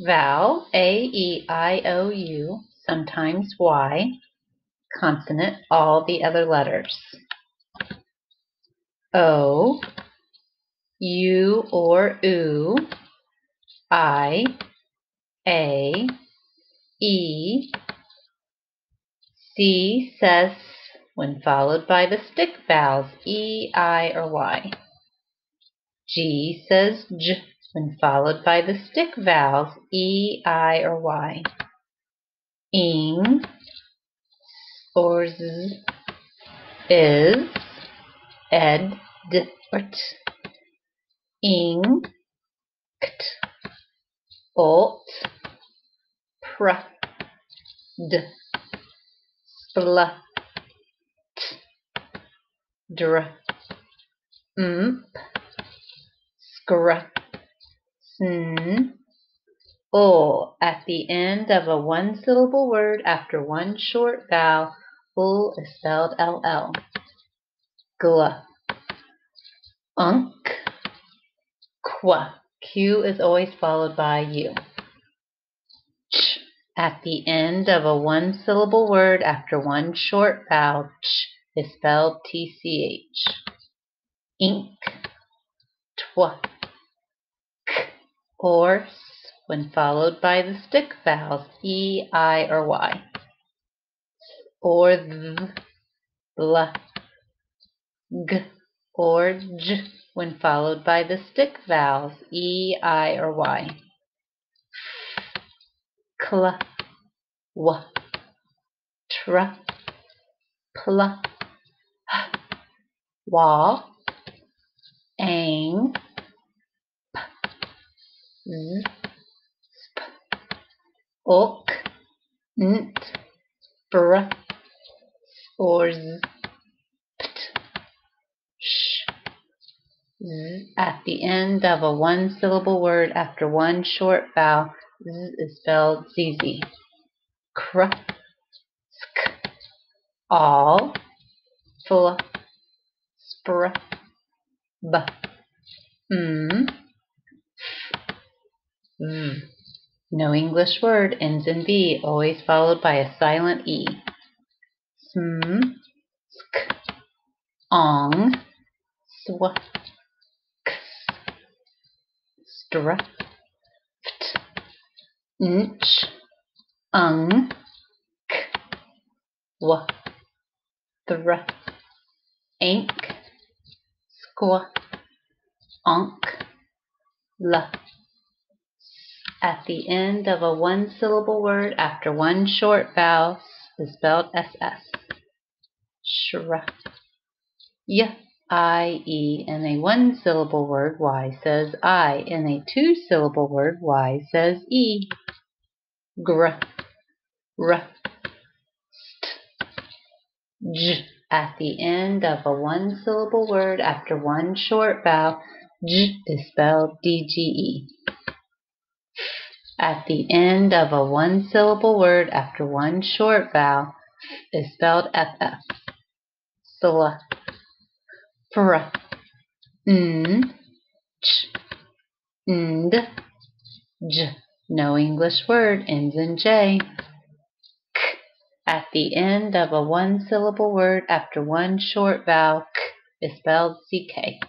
Vowel A, E, I, O, U, sometimes Y. Consonant all the other letters. O, U or U, I, A, E, C says when followed by the stick vowels E, I, or Y. G says J when followed by the stick vowels E, I, or Y. Ing or Z is ed, d, or t. Ing, kt, ot, pr, d, spl, t, dr, mp, skr, sn, o. At the end of a one-syllable word after one short vowel, ul is spelled ll. Gl. Unk. Qua. Q is always followed by U. Ch. At the end of a one-syllable word after one short vowel, ch is spelled tch. Ink. Twa or when followed by the stick vowels e, i, or y, or th, bl, g, or j when followed by the stick vowels e, i, or y, cl, w, tr, pl, h, wa, sp, ok, nt, br, or z, pt, sh, z. At the end of a one-syllable word after one short vowel, z is spelled zz. Cr, sk, all, fl, spr, b, m, V. No English word ends in B, always followed by a silent E. Sm, sk, ong, sw, ks, str, ft, nch, ung, k, w, thr, ank, squ, onk, l at the end of a one-syllable word after one short vowel is spelled SS. Shra. Y, I, E. In a one-syllable word, Y says I. In a two-syllable word, Y says E. Gr, r, st, j. At the end of a one-syllable word after one short vowel, j is spelled DGE at the end of a one-syllable word after one short vowel is spelled FF. Sl, fr, n, ch, nd, j. No English word ends in J. K. At the end of a one-syllable word after one short vowel, k is spelled CK.